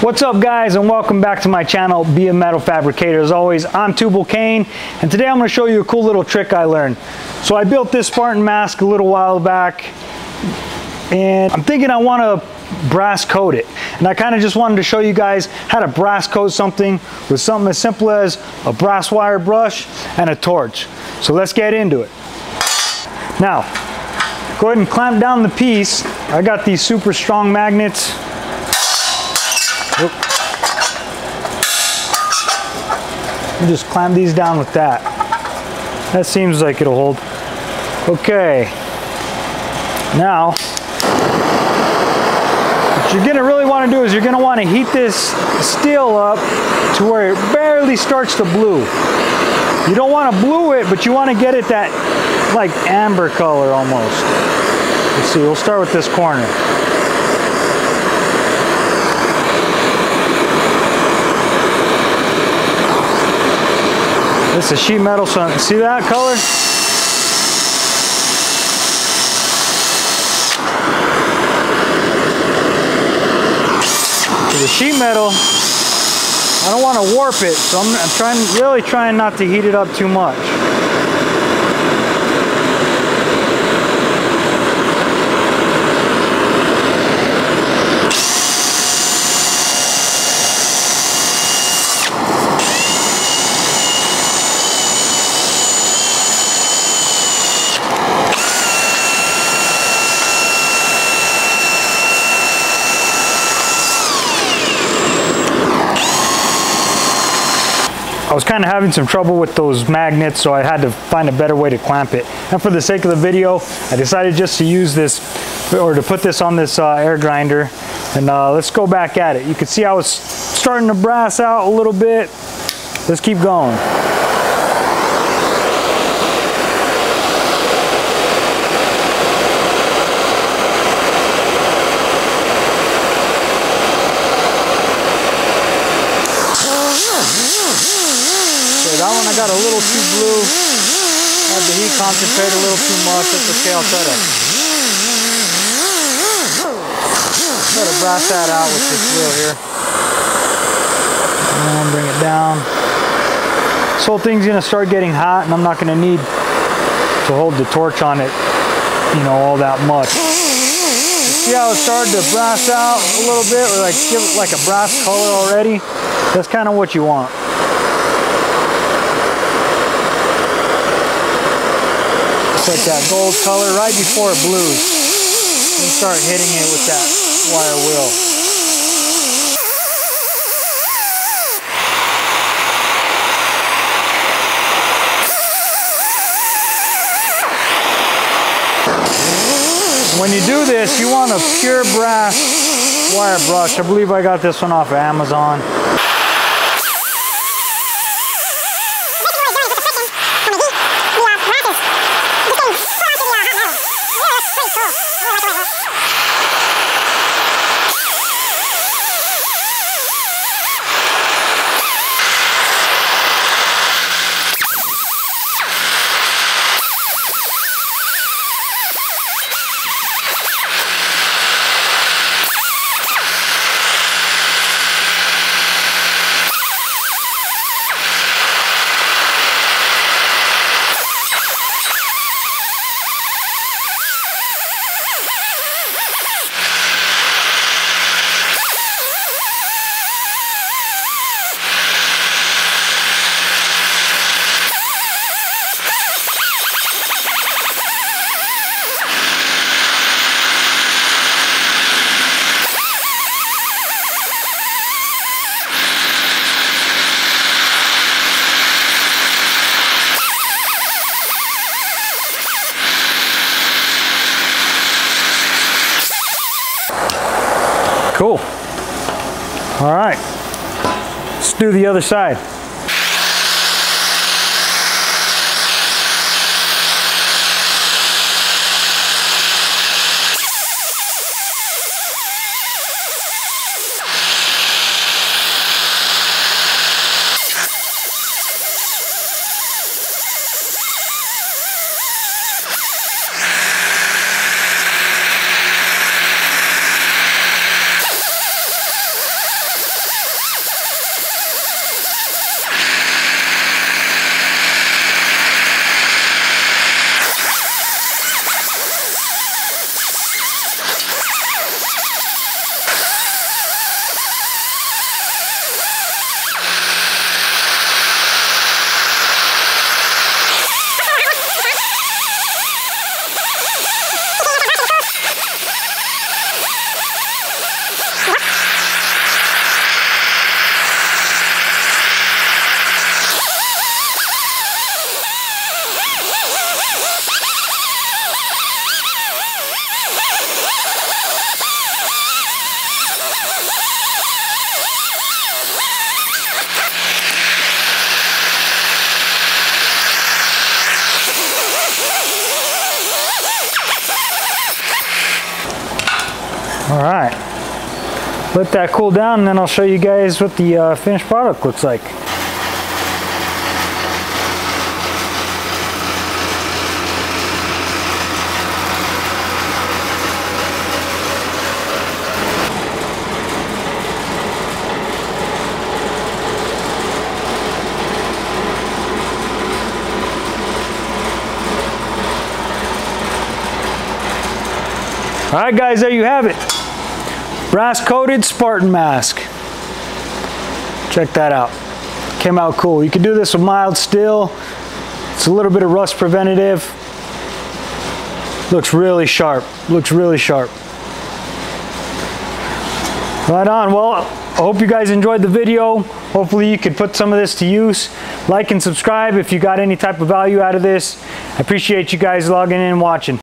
What's up guys and welcome back to my channel Be a Metal Fabricator. As always I'm Tubal Cain and today I'm going to show you a cool little trick I learned. So I built this Spartan mask a little while back and I'm thinking I want to brass coat it and I kind of just wanted to show you guys how to brass coat something with something as simple as a brass wire brush and a torch. So let's get into it. Now go ahead and clamp down the piece. I got these super strong magnets You just clamp these down with that. That seems like it'll hold. Okay. Now, what you're gonna really wanna do is you're gonna wanna heat this steel up to where it barely starts to blue. You don't wanna blue it, but you wanna get it that like amber color almost. Let's see, we'll start with this corner. This is sheet metal, so see that color? The sheet metal, I don't want to warp it, so I'm, I'm trying, really trying not to heat it up too much. I was kind of having some trouble with those magnets, so I had to find a better way to clamp it. And for the sake of the video, I decided just to use this, or to put this on this uh, air grinder. And uh, let's go back at it. You can see I was starting to brass out a little bit. Let's keep going. Got a little too blue. Had the heat concentrate a little too much. That's okay, I'll try to, try to brass that out with this wheel here. And bring it down. This whole thing's gonna start getting hot and I'm not gonna need to hold the torch on it, you know, all that much. See how it started to brass out a little bit, or like give it like a brass color already? That's kind of what you want. Like that gold color right before it blues. And start hitting it with that wire wheel. When you do this, you want a pure brass wire brush. I believe I got this one off of Amazon. Cool. All right, let's do the other side. All right. Let that cool down and then I'll show you guys what the uh, finished product looks like. All right, guys, there you have it. Brass coated Spartan mask. Check that out. Came out cool. You can do this with mild steel. It's a little bit of rust preventative. Looks really sharp. Looks really sharp. Right on. Well, I hope you guys enjoyed the video. Hopefully you could put some of this to use. Like and subscribe if you got any type of value out of this. I appreciate you guys logging in and watching.